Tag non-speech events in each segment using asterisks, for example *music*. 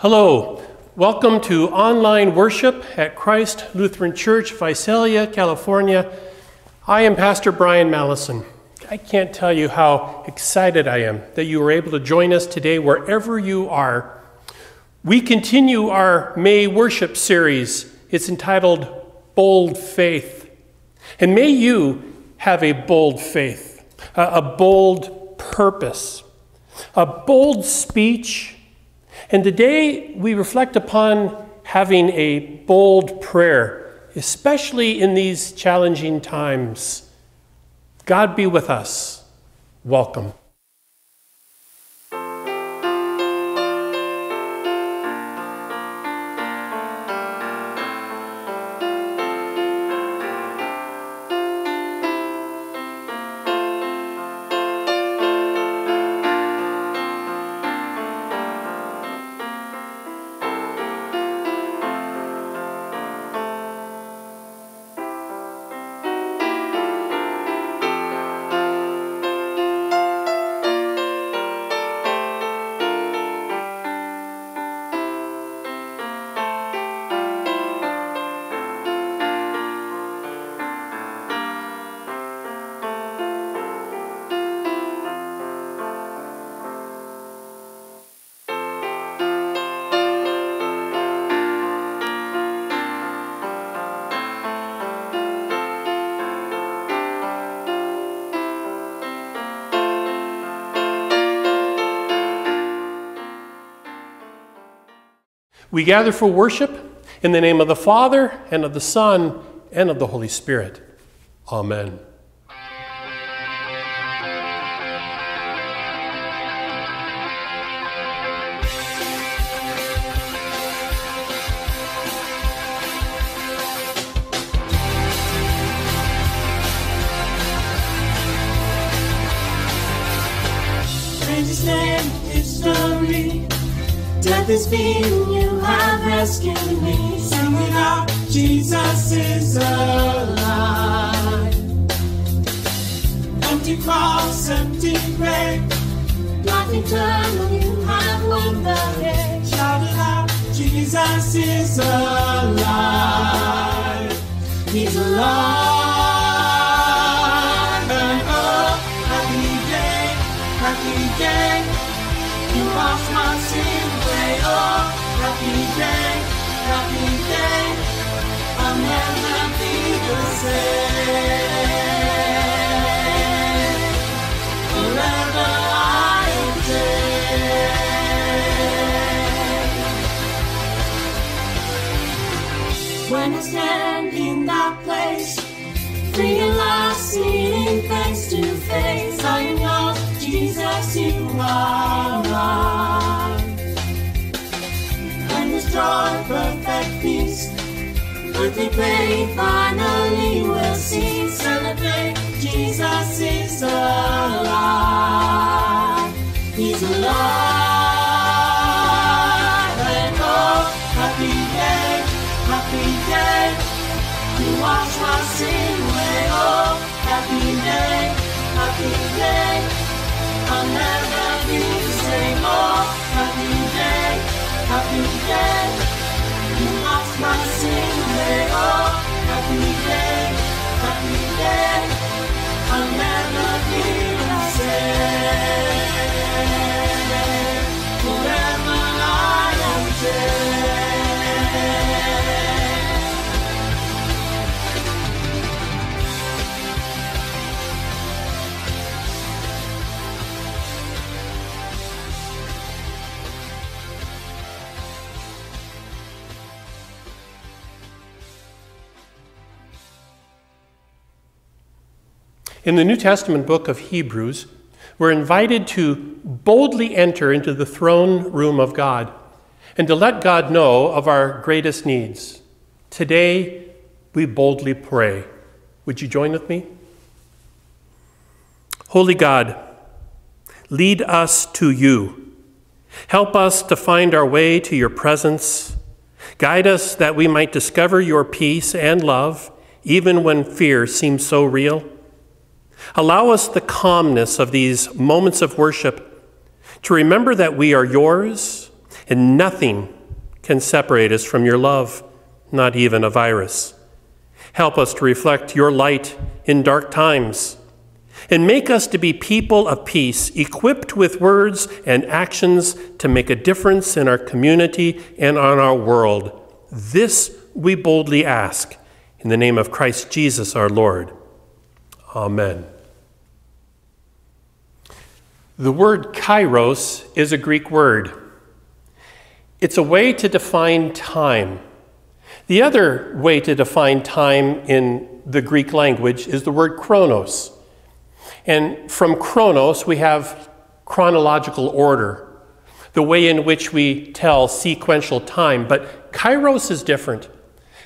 Hello, welcome to online worship at Christ Lutheran Church, Visalia, California. I am Pastor Brian Mallison. I can't tell you how excited I am that you were able to join us today wherever you are. We continue our May worship series. It's entitled Bold Faith. And may you have a bold faith, a bold purpose, a bold speech and today we reflect upon having a bold prayer, especially in these challenging times. God be with us. Welcome. We gather for worship in the name of the Father, and of the Son, and of the Holy Spirit. Amen. being you have Jesus is alive. Empty cross, empty grave. Life eternal, you have won the day. Shout it out, Jesus is alive. He's alive. And oh, happy day, happy day. You washed my sin oh, happy day, happy When I stand in that place, free and last, seeing face to face, I know Jesus, you are mine. Joy, perfect peace. Earthly pain finally will cease. Celebrate, Jesus is alive. He's alive. And oh, happy day, happy day. To wash my sin away. Oh, happy day, happy day. I'll never be the same. Oh, happy day happy day. My sin away. Oh, happy day, happy day. I'll never be the In the New Testament book of Hebrews, we're invited to boldly enter into the throne room of God and to let God know of our greatest needs. Today, we boldly pray. Would you join with me? Holy God, lead us to you. Help us to find our way to your presence. Guide us that we might discover your peace and love, even when fear seems so real. Allow us the calmness of these moments of worship to remember that we are yours and nothing can separate us from your love, not even a virus. Help us to reflect your light in dark times and make us to be people of peace, equipped with words and actions to make a difference in our community and on our world. This we boldly ask in the name of Christ Jesus our Lord. Amen. The word kairos is a Greek word. It's a way to define time. The other way to define time in the Greek language is the word chronos. And from chronos, we have chronological order, the way in which we tell sequential time. But kairos is different.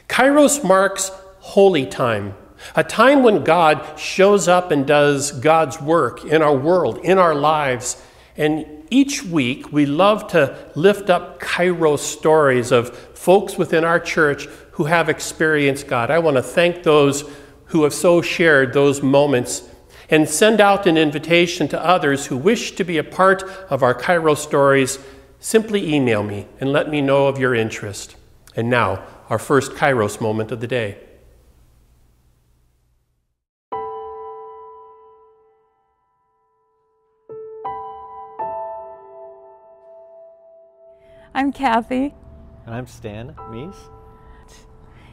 Kairos marks holy time, a time when God shows up and does God's work in our world, in our lives. And each week, we love to lift up Kairos stories of folks within our church who have experienced God. I want to thank those who have so shared those moments and send out an invitation to others who wish to be a part of our Kairos stories. Simply email me and let me know of your interest. And now, our first Kairos moment of the day. I'm Kathy. And I'm Stan Meese.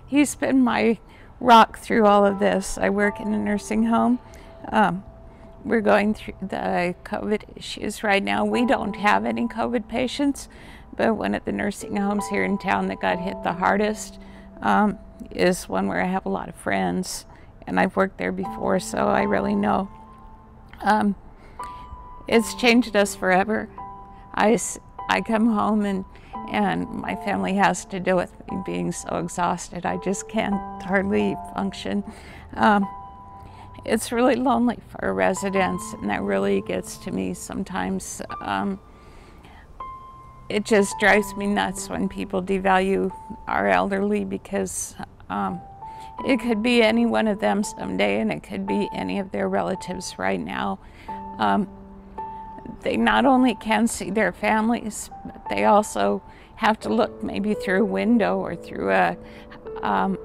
He's been my rock through all of this. I work in a nursing home. Um, we're going through the COVID issues right now. We don't have any COVID patients, but one of the nursing homes here in town that got hit the hardest um, is one where I have a lot of friends, and I've worked there before, so I really know. Um, it's changed us forever. I, I come home and and my family has to deal with me being so exhausted. I just can't hardly function. Um, it's really lonely for residents, and that really gets to me sometimes. Um, it just drives me nuts when people devalue our elderly because um, it could be any one of them someday, and it could be any of their relatives right now. Um, they not only can see their families, but they also have to look maybe through a window or through a um,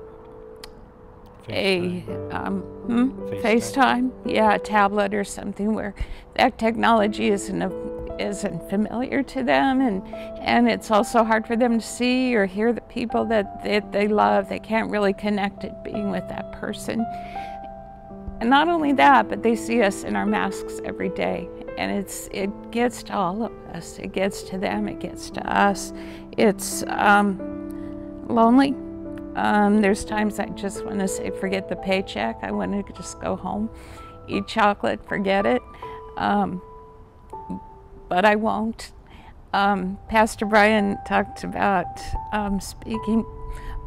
a um, hmm? FaceTime. FaceTime, yeah, a tablet or something where that technology isn't a, isn't familiar to them, and and it's also hard for them to see or hear the people that they, they love. They can't really connect it being with that person. And not only that, but they see us in our masks every day, and it's it gets to all of us. It gets to them. It gets to us. It's um, lonely. Um, there's times I just want to say, forget the paycheck. I want to just go home, eat chocolate, forget it. Um, but I won't. Um, Pastor Brian talked about um, speaking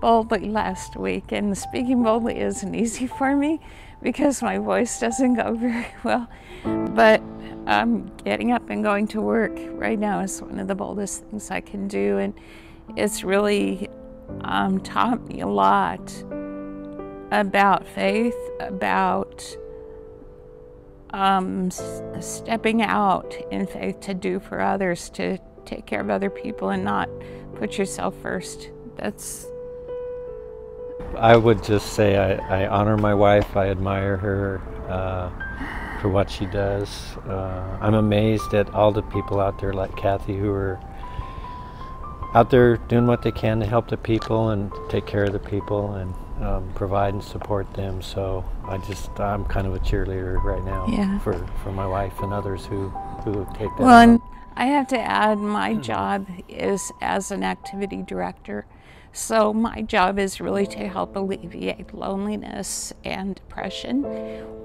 boldly last week, and speaking boldly isn't *laughs* easy for me because my voice doesn't go *laughs* very well. But um, getting up and going to work right now is one of the boldest things I can do, and it's really um, taught me a lot about faith, about um, stepping out in faith to do for others, to take care of other people, and not put yourself first. That's I would just say I, I honor my wife. I admire her uh, for what she does. Uh, I'm amazed at all the people out there like Kathy who are out there doing what they can to help the people and take care of the people and um, provide and support them. So I just I'm kind of a cheerleader right now yeah. for, for my wife and others who who take that. Well, and I have to add, my job is as an activity director. So, my job is really to help alleviate loneliness and depression,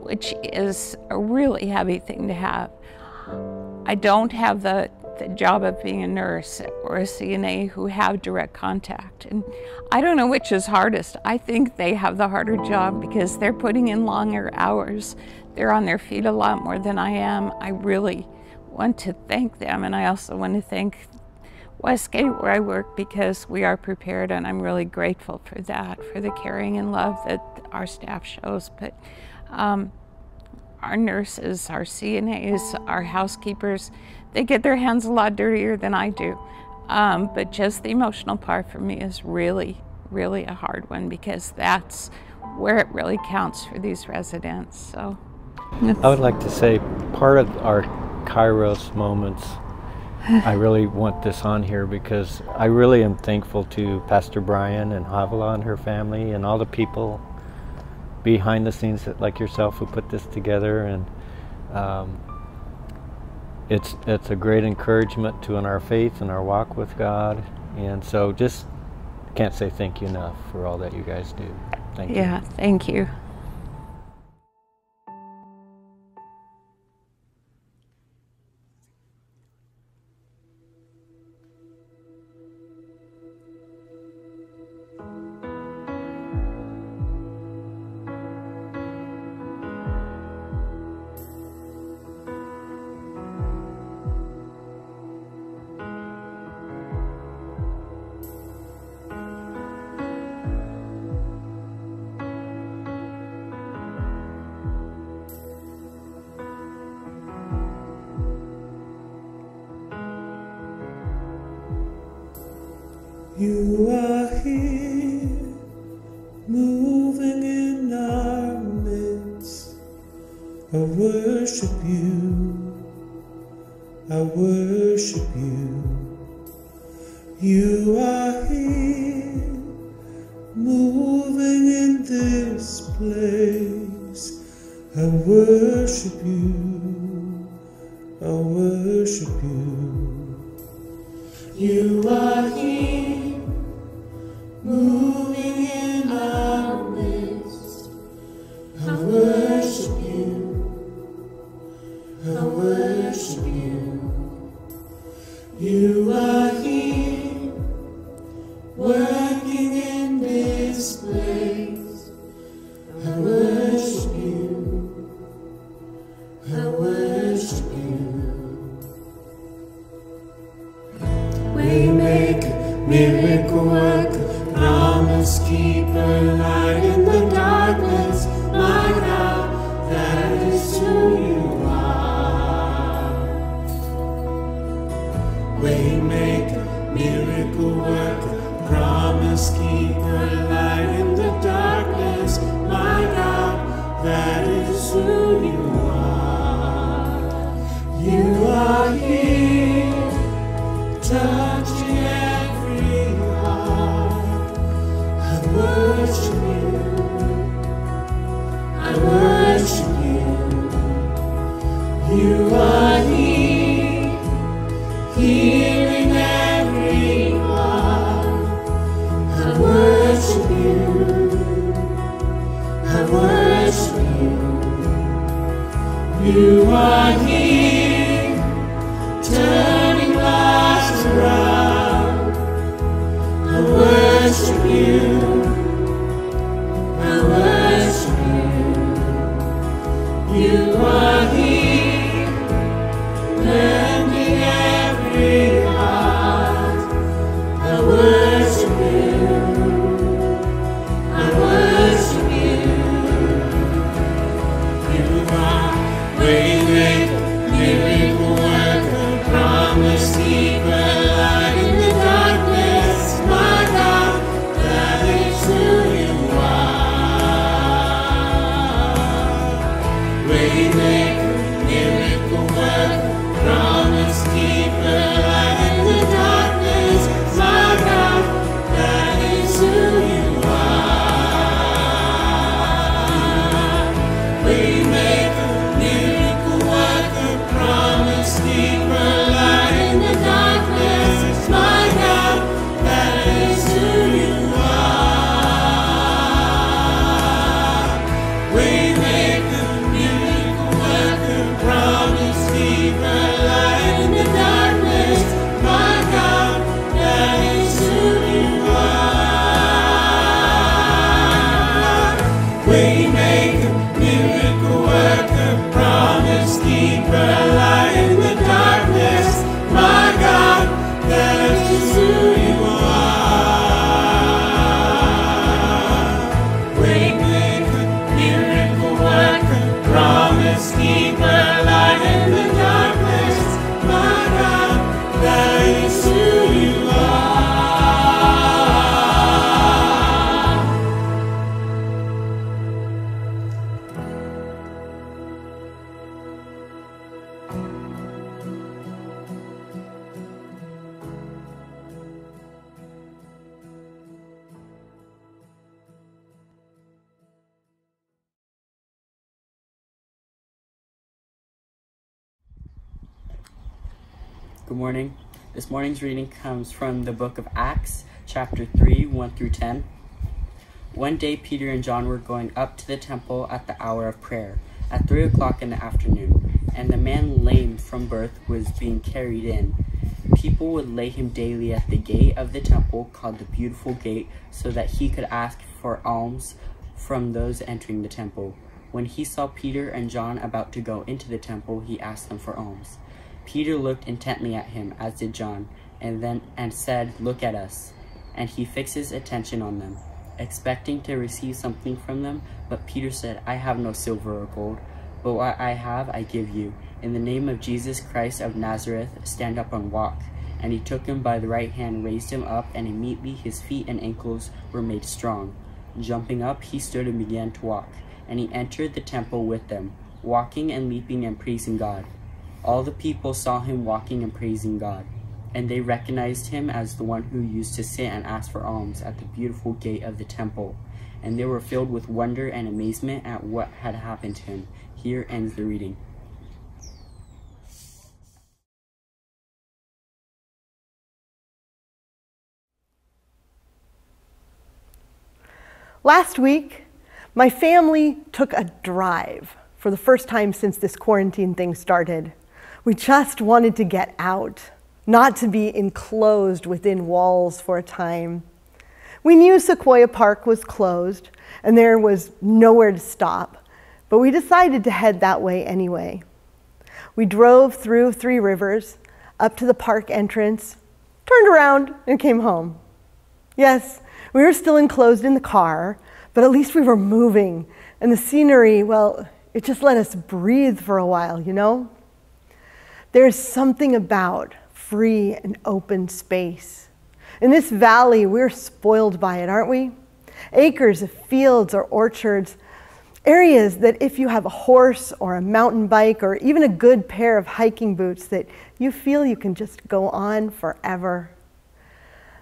which is a really heavy thing to have. I don't have the, the job of being a nurse or a CNA who have direct contact. And I don't know which is hardest. I think they have the harder job because they're putting in longer hours. They're on their feet a lot more than I am. I really want to thank them, and I also want to thank Westgate where I work because we are prepared and I'm really grateful for that, for the caring and love that our staff shows. But um, our nurses, our CNAs, our housekeepers, they get their hands a lot dirtier than I do. Um, but just the emotional part for me is really, really a hard one because that's where it really counts for these residents. So I would like to say part of our Kairos moments I really want this on here because I really am thankful to Pastor Brian and Havila and her family and all the people behind the scenes that, like yourself who put this together and um, it's it's a great encouragement to in our faith and our walk with God and so just can't say thank you enough for all that you guys do. Thank yeah, you. Yeah, thank you. Good morning. This morning's reading comes from the book of Acts, chapter 3, 1 through 10. One day, Peter and John were going up to the temple at the hour of prayer, at 3 o'clock in the afternoon, and the man lame from birth was being carried in. People would lay him daily at the gate of the temple, called the Beautiful Gate, so that he could ask for alms from those entering the temple. When he saw Peter and John about to go into the temple, he asked them for alms. Peter looked intently at him, as did John, and then and said, Look at us. And he fixed his attention on them, expecting to receive something from them. But Peter said, I have no silver or gold, but what I have I give you. In the name of Jesus Christ of Nazareth, stand up and walk. And he took him by the right hand, raised him up, and immediately his feet and ankles were made strong. Jumping up, he stood and began to walk. And he entered the temple with them, walking and leaping and praising God. All the people saw him walking and praising God, and they recognized him as the one who used to sit and ask for alms at the beautiful gate of the temple. And they were filled with wonder and amazement at what had happened to him. Here ends the reading. Last week, my family took a drive for the first time since this quarantine thing started. We just wanted to get out, not to be enclosed within walls for a time. We knew Sequoia Park was closed and there was nowhere to stop, but we decided to head that way anyway. We drove through Three Rivers, up to the park entrance, turned around, and came home. Yes, we were still enclosed in the car, but at least we were moving, and the scenery, well, it just let us breathe for a while, you know? There's something about free and open space. In this valley, we're spoiled by it, aren't we? Acres of fields or orchards, areas that if you have a horse or a mountain bike or even a good pair of hiking boots that you feel you can just go on forever.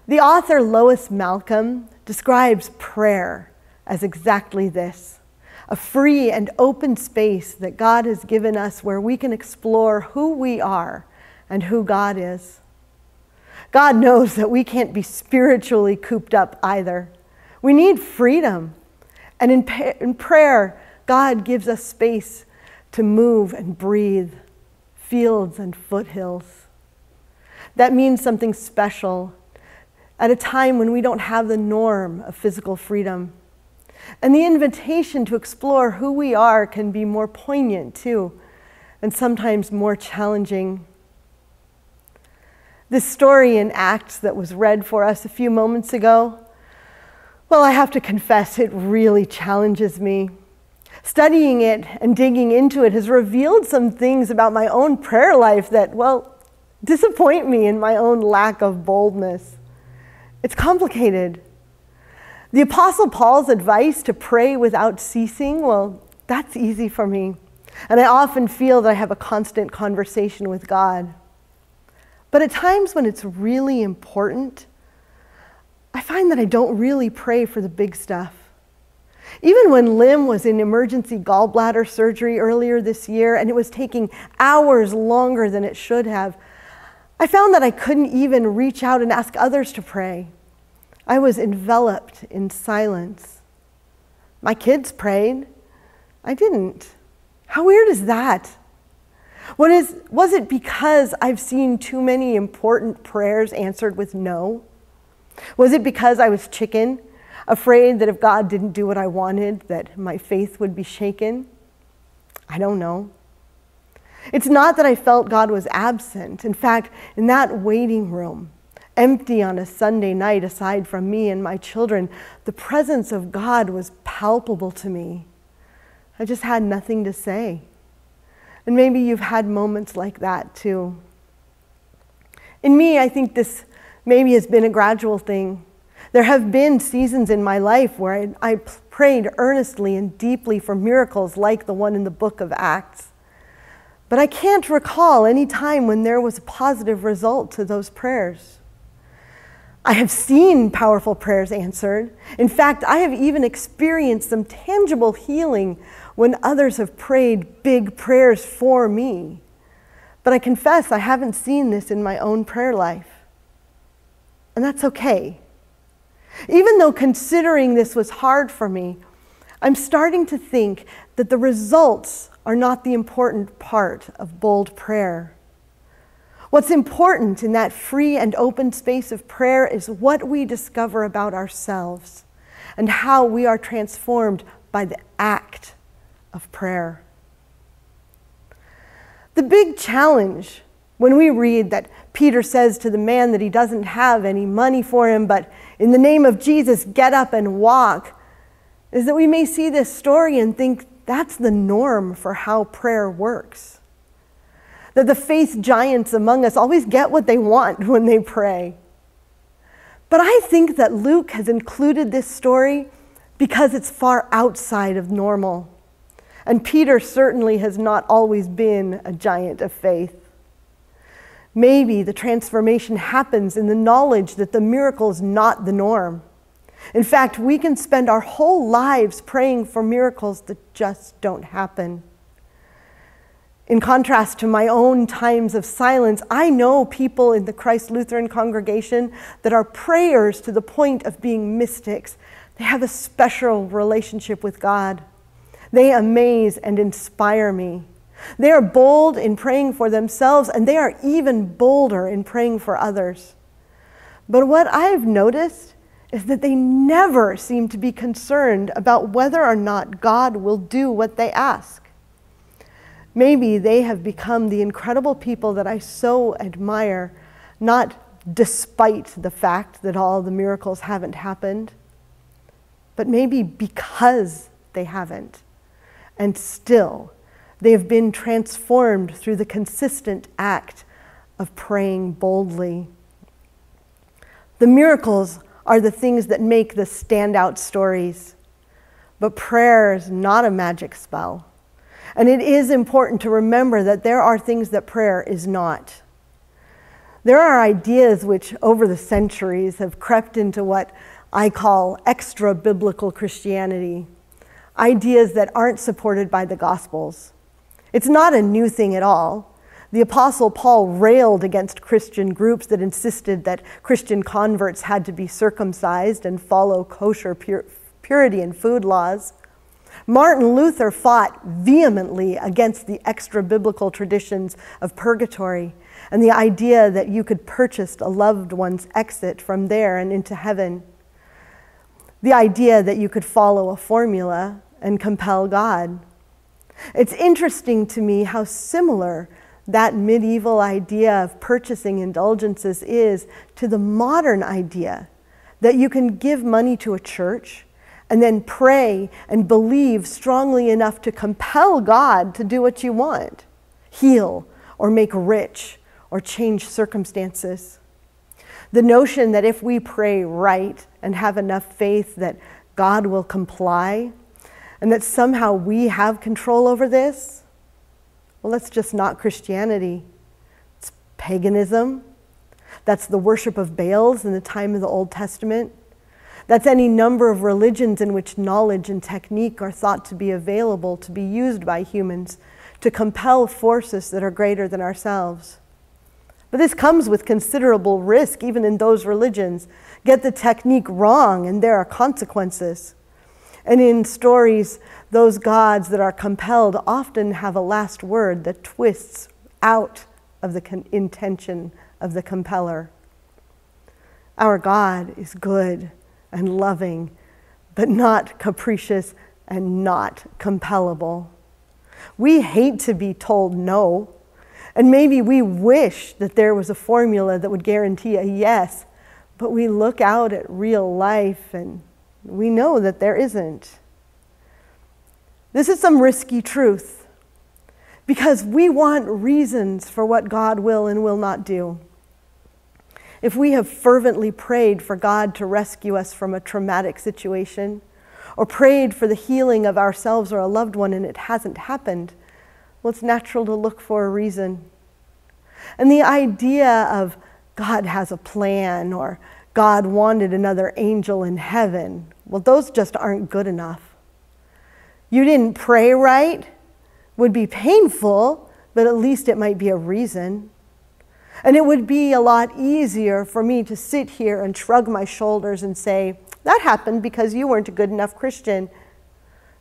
The author Lois Malcolm describes prayer as exactly this a free and open space that God has given us where we can explore who we are and who God is. God knows that we can't be spiritually cooped up either. We need freedom. And in, in prayer, God gives us space to move and breathe, fields and foothills. That means something special at a time when we don't have the norm of physical freedom. And the invitation to explore who we are can be more poignant too, and sometimes more challenging. This story in Acts that was read for us a few moments ago, well, I have to confess, it really challenges me. Studying it and digging into it has revealed some things about my own prayer life that, well, disappoint me in my own lack of boldness. It's complicated. The Apostle Paul's advice to pray without ceasing, well, that's easy for me. And I often feel that I have a constant conversation with God. But at times when it's really important, I find that I don't really pray for the big stuff. Even when Lim was in emergency gallbladder surgery earlier this year and it was taking hours longer than it should have, I found that I couldn't even reach out and ask others to pray. I was enveloped in silence. My kids prayed. I didn't. How weird is that? What is, was it because I've seen too many important prayers answered with no? Was it because I was chicken, afraid that if God didn't do what I wanted, that my faith would be shaken? I don't know. It's not that I felt God was absent. In fact, in that waiting room, empty on a Sunday night aside from me and my children, the presence of God was palpable to me. I just had nothing to say. And maybe you've had moments like that too. In me, I think this maybe has been a gradual thing. There have been seasons in my life where I, I prayed earnestly and deeply for miracles like the one in the book of Acts. But I can't recall any time when there was a positive result to those prayers. I have seen powerful prayers answered. In fact, I have even experienced some tangible healing when others have prayed big prayers for me. But I confess I haven't seen this in my own prayer life. And that's okay. Even though considering this was hard for me, I'm starting to think that the results are not the important part of bold prayer. What's important in that free and open space of prayer is what we discover about ourselves and how we are transformed by the act of prayer. The big challenge when we read that Peter says to the man that he doesn't have any money for him, but in the name of Jesus, get up and walk, is that we may see this story and think that's the norm for how prayer works. That the faith giants among us always get what they want *laughs* when they pray. But I think that Luke has included this story because it's far outside of normal. And Peter certainly has not always been a giant of faith. Maybe the transformation happens in the knowledge that the miracle is not the norm. In fact, we can spend our whole lives praying for miracles that just don't happen. In contrast to my own times of silence, I know people in the Christ Lutheran congregation that are prayers to the point of being mystics. They have a special relationship with God. They amaze and inspire me. They are bold in praying for themselves, and they are even bolder in praying for others. But what I've noticed is that they never seem to be concerned about whether or not God will do what they ask. Maybe they have become the incredible people that I so admire, not despite the fact that all the miracles haven't happened, but maybe because they haven't and still they have been transformed through the consistent act of praying boldly. The miracles are the things that make the standout stories, but prayer is not a magic spell. And it is important to remember that there are things that prayer is not. There are ideas which, over the centuries, have crept into what I call extra biblical Christianity ideas that aren't supported by the Gospels. It's not a new thing at all. The Apostle Paul railed against Christian groups that insisted that Christian converts had to be circumcised and follow kosher pur- purity and food laws. Martin Luther fought vehemently against the extra biblical traditions of purgatory and the idea that you could purchase a loved one's exit from there and into heaven the idea that you could follow a formula and compel God. It's interesting to me how similar that medieval idea of purchasing indulgences is to the modern idea that you can give money to a church and then pray and believe strongly enough to compel God to do what you want heal or make rich or change circumstances. The notion that if we pray right and have enough faith that God will comply and that somehow we have control over this, well, that's just not Christianity. It's paganism. That's the worship of Baals in the time of the Old Testament. That's any number of religions in which knowledge and technique are thought to be available to be used by humans to compel forces that are greater than ourselves. But this comes with considerable risk, even in those religions. Get the technique wrong, and there are consequences. And in stories, those gods that are compelled often have a last word that twists out of the intention of the compeller. Our God is good and loving, but not capricious and not compellable. We hate to be told no. And maybe we wish that there was a formula that would guarantee a yes, but we look out at real life and we know that there isn't. This is some risky truth because we want reasons for what God will and will not do. If we have fervently prayed for God to rescue us from a traumatic situation, or prayed for the healing of ourselves or a loved one and it hasn't happened, well, it's natural to look for a reason. And the idea of God has a plan or God wanted another angel in heaven, well, those just aren't good enough. You didn't pray right would be painful, but at least it might be a reason. And it would be a lot easier for me to sit here and shrug my shoulders and say, that happened because you weren't a good enough Christian,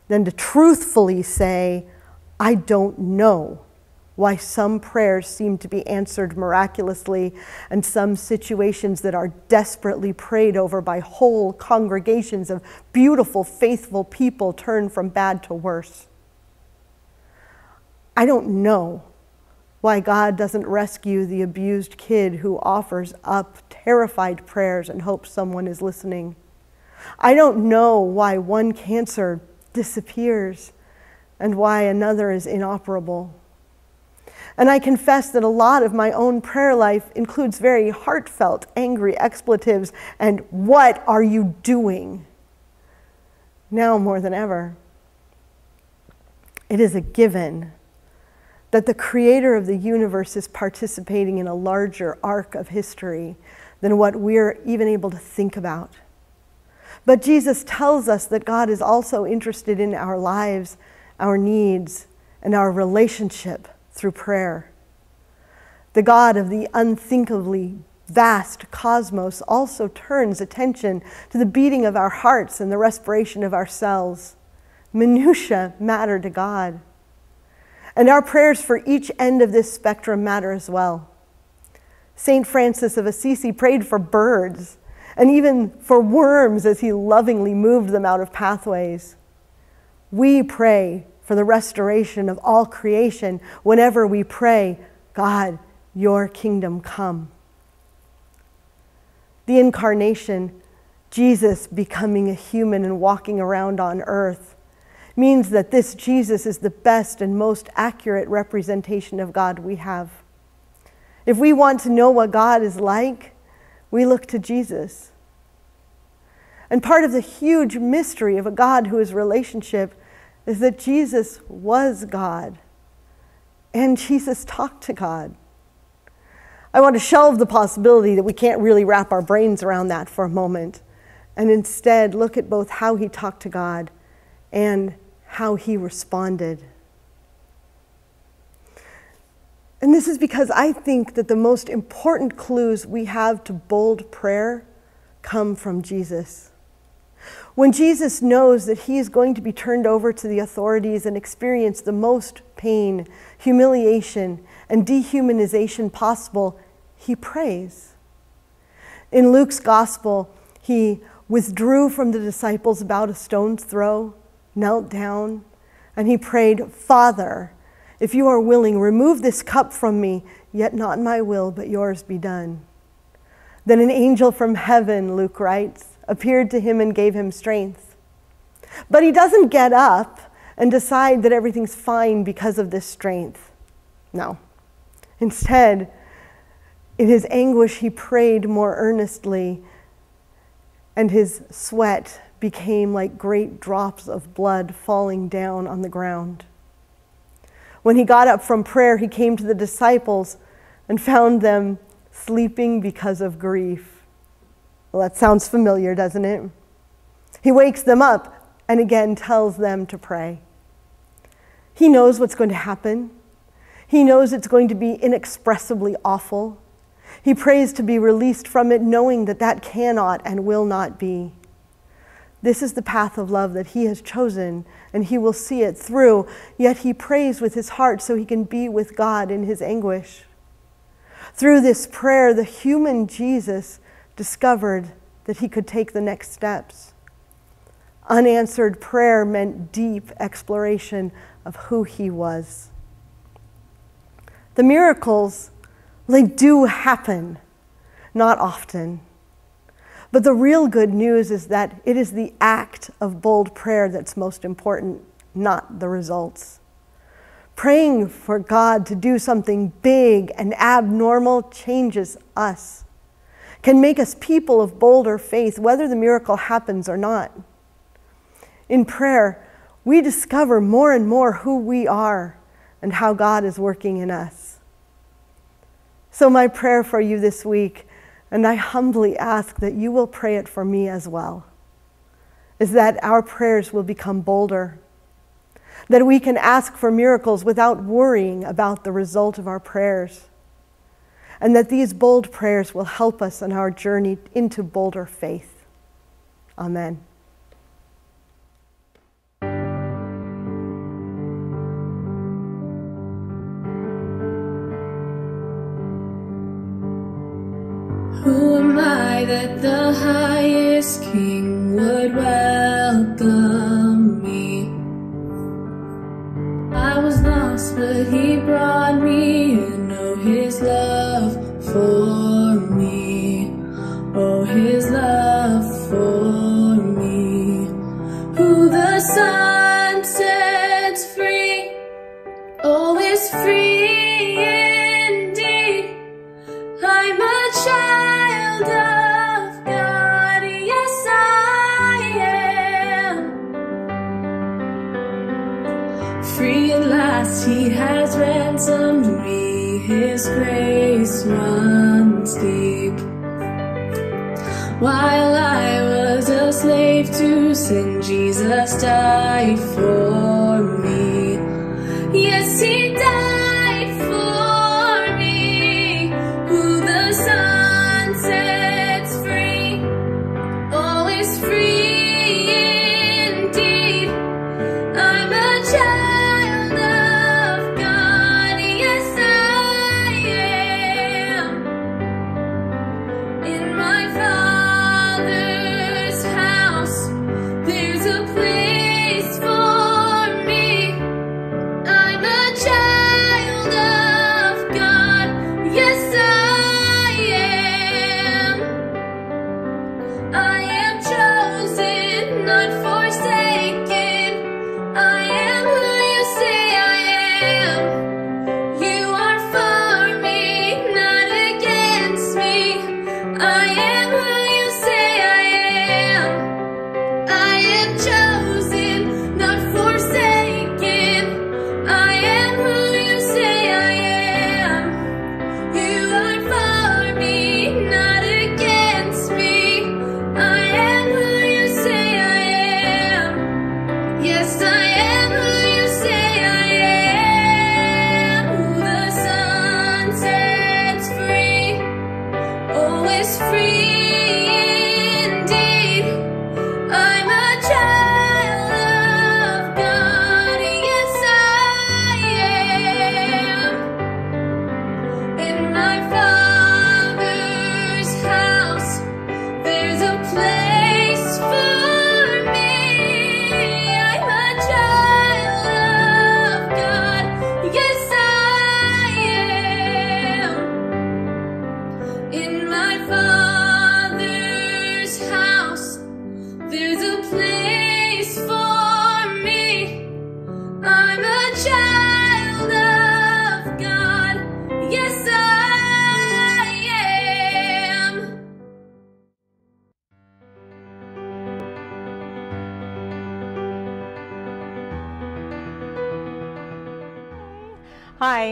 than to truthfully say, I don't know why some prayers seem to be answered miraculously and some situations that are desperately prayed over by whole congregations of beautiful, faithful people turn from bad to worse. I don't know why God doesn't rescue the abused kid who offers up terrified prayers and hopes someone is listening. I don't know why one cancer disappears and why another is inoperable. And I confess that a lot of my own prayer life includes very heartfelt, angry expletives and, What are you doing? Now more than ever. It is a given that the creator of the universe is participating in a larger arc of history than what we're even able to think about. But Jesus tells us that God is also interested in our lives, our needs, and our relationship through prayer. The God of the unthinkably vast cosmos also turns attention to the beating of our hearts and the respiration of our cells. Minutia matter to God. And our prayers for each end of this spectrum matter as well. St. Francis of Assisi prayed for birds and even for worms as he lovingly moved them out of pathways. We pray for the restoration of all creation whenever we pray, God, your kingdom come. The incarnation, Jesus becoming a human and walking around on earth, means that this Jesus is the best and most accurate representation of God we have. If we want to know what God is like, we look to Jesus. And part of the huge mystery of a God who is relationship is that Jesus was God and Jesus talked to God. I want to shelve the possibility that we can't really wrap our brains around that for a moment and instead look at both how he talked to God and how he responded. And this is because I think that the most important clues we have to bold prayer come from Jesus. When Jesus knows that he is going to be turned over to the authorities and experience the most pain, humiliation, and dehumanization possible, he prays. In Luke's gospel, he withdrew from the disciples about a stone's throw, knelt down, and he prayed, Father, if you are willing, remove this cup from me, yet not my will, but yours be done. Then an angel from heaven, Luke writes, appeared to him and gave him strength. But he doesn't get up and decide that everything's fine because of this strength. No. Instead, in his anguish, he prayed more earnestly, and his sweat became like great drops of blood falling down on the ground. When he got up from prayer, he came to the disciples and found them sleeping because of grief. Well, that sounds familiar, doesn't it? He wakes them up and again tells them to pray. He knows what's going to happen. He knows it's going to be inexpressibly awful. He prays to be released from it, knowing that that cannot and will not be. This is the path of love that he has chosen, and he will see it through. Yet he prays with his heart so he can be with God in his anguish. Through this prayer, the human Jesus discovered that he could take the next steps. Unanswered prayer meant deep exploration of who he was. The miracles, they do happen, not often. But the real good news is that it is the act of bold prayer that's most important, not the results. Praying for God to do something big and abnormal changes us, can make us people of bolder faith, whether the miracle happens or not. In prayer, we discover more and more who we are and how God is working in us. So, my prayer for you this week and I humbly ask that you will pray it for me as well, is that our prayers will become bolder. that we can ask for miracles without worrying about the result of our prayers, and that these bold prayers will help us on our journey into bolder faith. Amen. That the highest king would welcome While I was a slave to sin, Jesus died for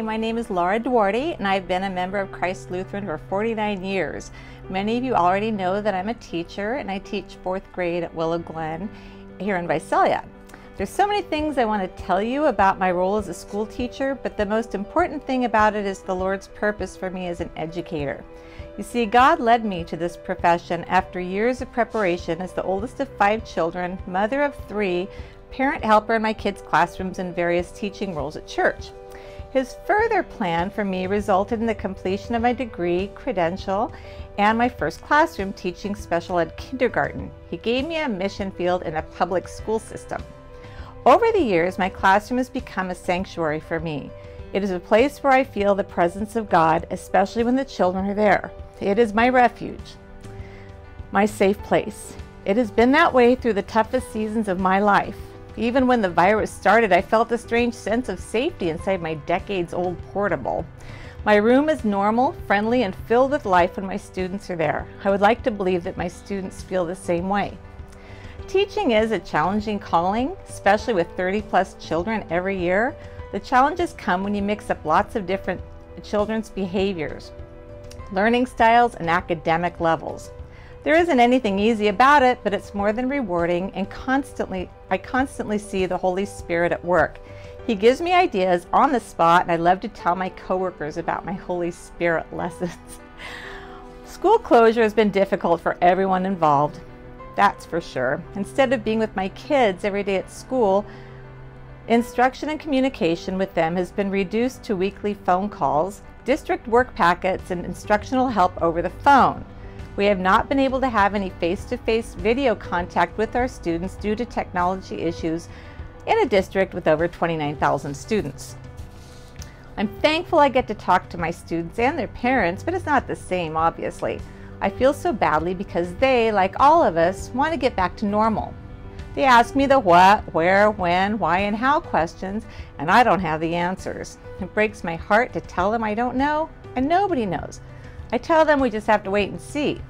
My name is Laura Duarte, and I've been a member of Christ Lutheran for 49 years. Many of you already know that I'm a teacher, and I teach fourth grade at Willow Glen here in Visalia. There's so many things I want to tell you about my role as a school teacher, but the most important thing about it is the Lord's purpose for me as an educator. You see, God led me to this profession after years of preparation as the oldest of five children, mother of three, parent helper in my kids' classrooms, and various teaching roles at church. His further plan for me resulted in the completion of my degree, credential, and my first classroom teaching special ed kindergarten. He gave me a mission field in a public school system. Over the years, my classroom has become a sanctuary for me. It is a place where I feel the presence of God, especially when the children are there. It is my refuge, my safe place. It has been that way through the toughest seasons of my life. Even when the virus started, I felt a strange sense of safety inside my decades old portable. My room is normal, friendly, and filled with life when my students are there. I would like to believe that my students feel the same way. Teaching is a challenging calling, especially with 30 plus children every year. The challenges come when you mix up lots of different children's behaviors, learning styles, and academic levels. There isn't anything easy about it, but it's more than rewarding and constantly I constantly see the Holy Spirit at work. He gives me ideas on the spot, and I love to tell my coworkers about my Holy Spirit *laughs* lessons. School closure has been difficult for everyone involved, that's for sure. Instead of being with my kids every day at school, instruction and communication with them has been reduced to weekly phone calls, district work packets, and instructional help over the phone. We have not been able to have any face to face video contact with our students due to technology issues in a district with over 29,000 students. I'm thankful I get to talk to my students and their parents, but it's not the same, obviously. I feel so badly because they, like all of us, want to get back to normal. They ask me the what, where, when, why, and how questions, and I don't have the answers. It breaks my heart to tell them I don't know, and nobody knows. I tell them we just have to wait and see.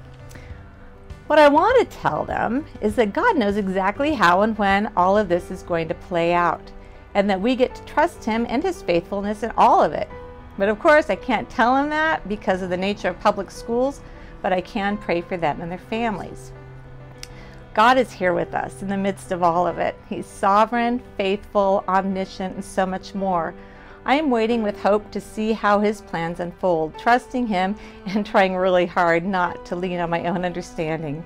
What I want to tell them is that God knows exactly how and when all of this is going to play out, and that we get to trust Him and His faithfulness in all of it. But of course, I can't tell them that because of the nature of public schools, but I can pray for them and their families. God is here with us in the midst of all of it. He's sovereign, faithful, omniscient, and so much more. I am waiting with hope to see how his plans unfold, trusting him and trying really hard not to lean on my own understanding.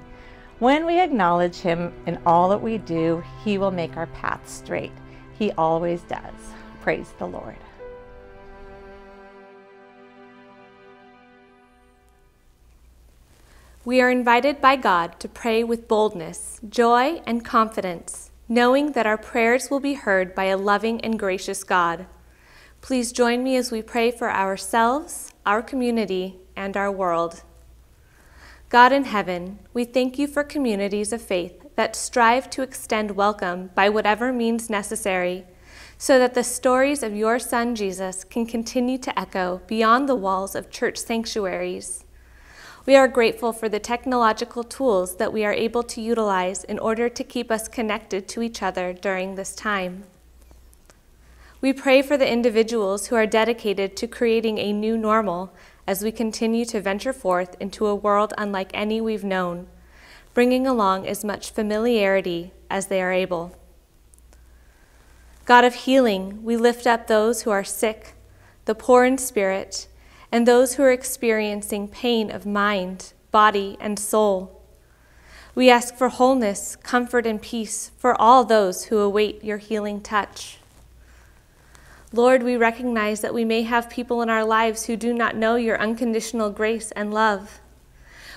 When we acknowledge him in all that we do, he will make our path straight. He always does. Praise the Lord. We are invited by God to pray with boldness, joy, and confidence, knowing that our prayers will be heard by a loving and gracious God. Please join me as we pray for ourselves, our community, and our world. God in heaven, we thank you for communities of faith that strive to extend welcome by whatever means necessary, so that the stories of your Son Jesus can continue to echo beyond the walls of church sanctuaries. We are grateful for the technological tools that we are able to utilize in order to keep us connected to each other during this time. We pray for the individuals who are dedicated to creating a new normal as we continue to venture forth into a world unlike any we've known, bringing along as much familiarity as they are able. God of healing, we lift up those who are sick, the poor in spirit, and those who are experiencing pain of mind, body, and soul. We ask for wholeness, comfort, and peace for all those who await your healing touch. Lord, we recognize that we may have people in our lives who do not know your unconditional grace and love.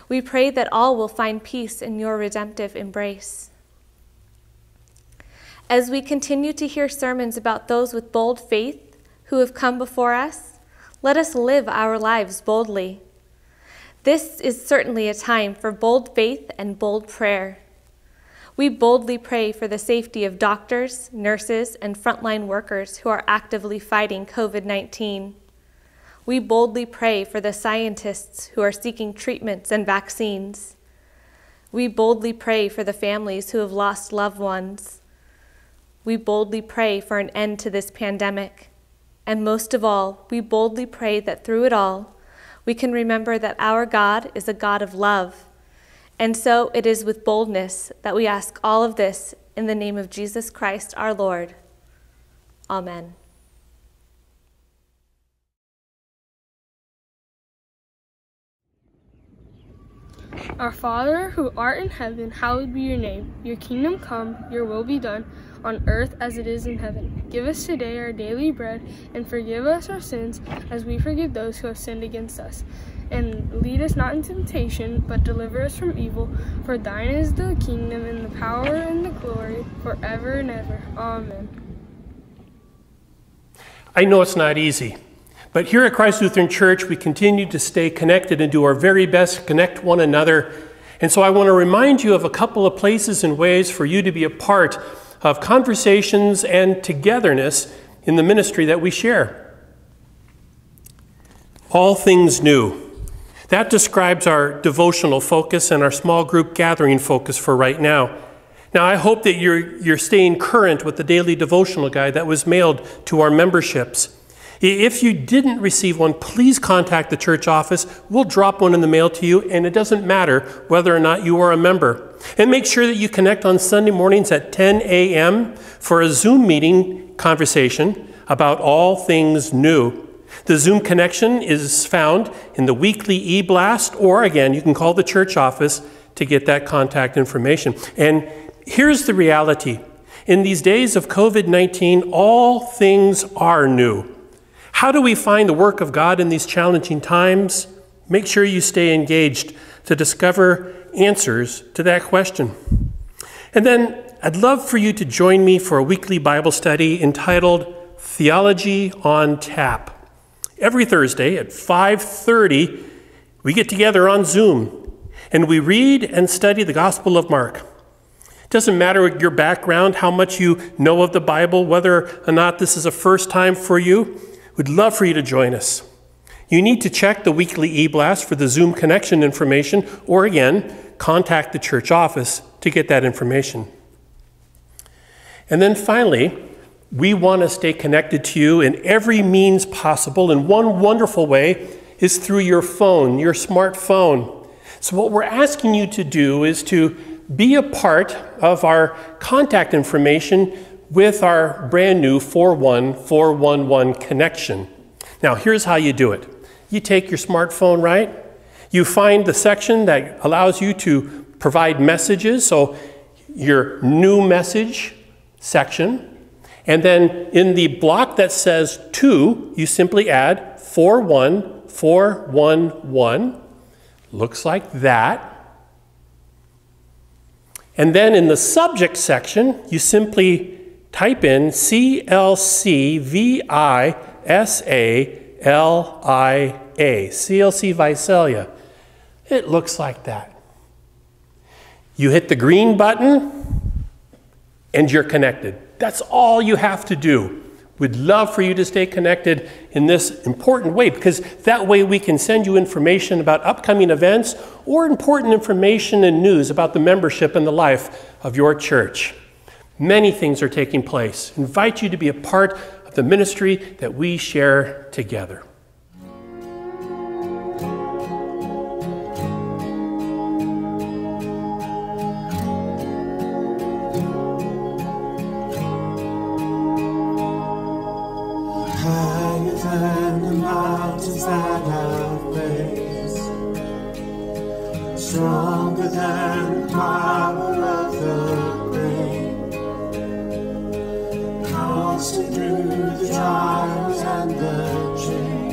We pray that all will find peace in your redemptive embrace. As we continue to hear sermons about those with bold faith who have come before us, let us live our lives boldly. This is certainly a time for bold faith and bold prayer. We boldly pray for the safety of doctors, nurses, and frontline workers who are actively fighting COVID 19. We boldly pray for the scientists who are seeking treatments and vaccines. We boldly pray for the families who have lost loved ones. We boldly pray for an end to this pandemic. And most of all, we boldly pray that through it all, we can remember that our God is a God of love and so it is with boldness that we ask all of this in the name of Jesus Christ our Lord. Amen. Our Father, who art in heaven, hallowed be your name. Your kingdom come, your will be done, on earth as it is in heaven. Give us today our daily bread, and forgive us our sins, as we forgive those who have sinned against us and lead us not into temptation, but deliver us from evil. For thine is the kingdom, and the power, and the glory, forever and ever. Amen. I know it's not easy, but here at Christ Lutheran Church, we continue to stay connected and do our very best to connect one another. And so I want to remind you of a couple of places and ways for you to be a part of conversations and togetherness in the ministry that we share. All things new. That describes our devotional focus and our small group gathering focus for right now. Now, I hope that you're, you're staying current with the daily devotional guide that was mailed to our memberships. If you didn't receive one, please contact the church office. We'll drop one in the mail to you, and it doesn't matter whether or not you are a member. And make sure that you connect on Sunday mornings at 10 a.m. for a Zoom meeting conversation about all things new. The Zoom connection is found in the weekly e blast, or again, you can call the church office to get that contact information. And here's the reality in these days of COVID 19, all things are new. How do we find the work of God in these challenging times? Make sure you stay engaged to discover answers to that question. And then I'd love for you to join me for a weekly Bible study entitled Theology on Tap. Every Thursday at 5:30, we get together on Zoom and we read and study the Gospel of Mark. It doesn't matter your background, how much you know of the Bible, whether or not this is a first time for you. We'd love for you to join us. You need to check the weekly e-blast for the Zoom connection information or again, contact the church office to get that information. And then finally, we want to stay connected to you in every means possible. And one wonderful way is through your phone, your smartphone. So, what we're asking you to do is to be a part of our contact information with our brand new 41411 connection. Now, here's how you do it you take your smartphone, right? You find the section that allows you to provide messages. So, your new message section. And then in the block that says 2, you simply add 41411. Looks like that. And then in the subject section, you simply type in CLCVISA LIA, CLC Visalia. It looks like that. You hit the green button and you're connected. That's all you have to do. We'd love for you to stay connected in this important way because that way we can send you information about upcoming events or important information and news about the membership and the life of your church. Many things are taking place. invite you to be a part of the ministry that we share together. Mountains that I've faced, stronger than the power of the passing through the trials and the change.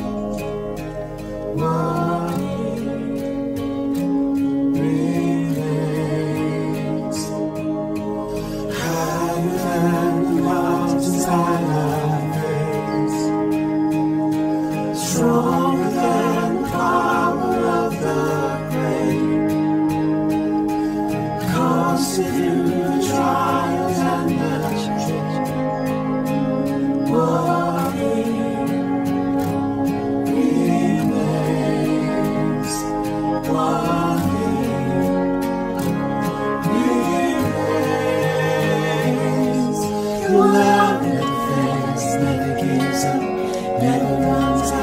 Your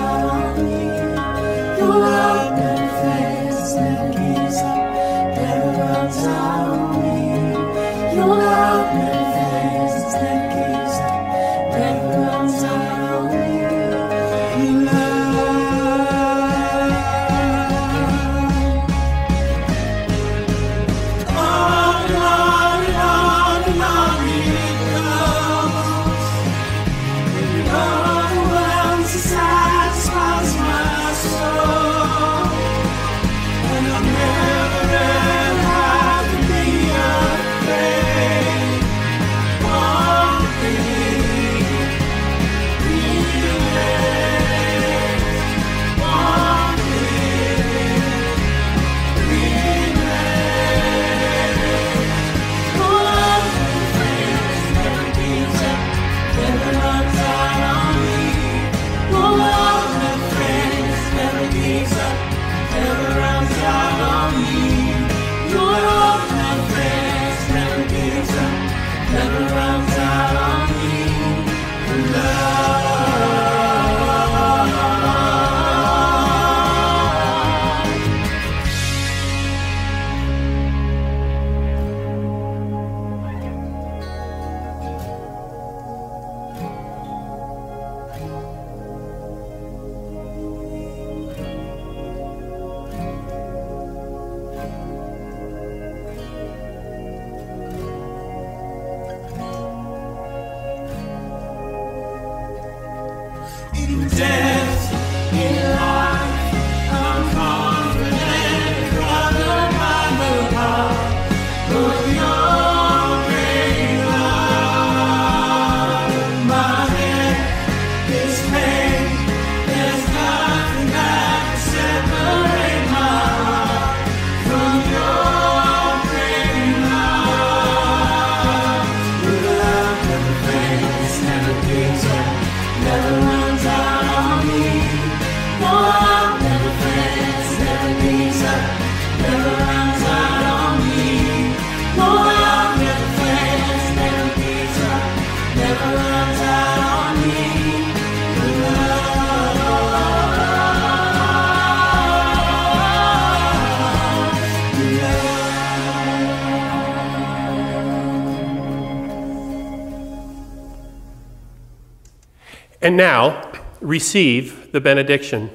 And now, receive the benediction.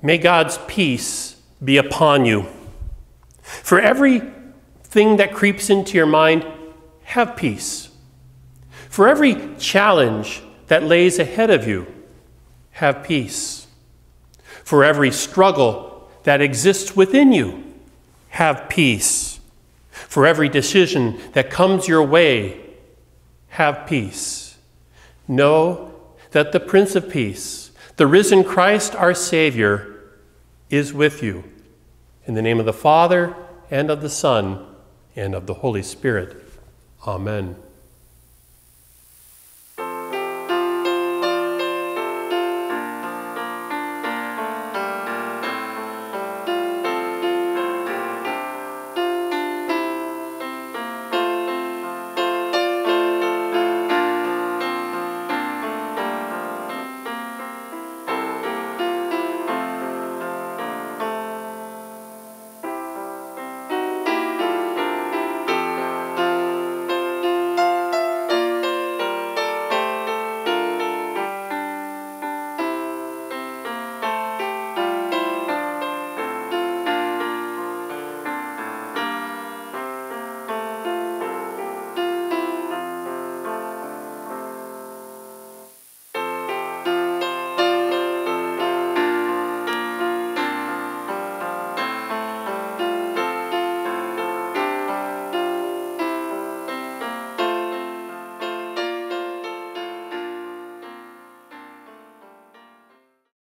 May God's peace be upon you. For everything that creeps into your mind, have peace. For every challenge that lays ahead of you, have peace. For every struggle that exists within you, have peace. For every decision that comes your way, have peace. Know that the Prince of Peace, the risen Christ our Savior, is with you. In the name of the Father, and of the Son, and of the Holy Spirit. Amen.